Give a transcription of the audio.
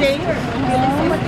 Jane.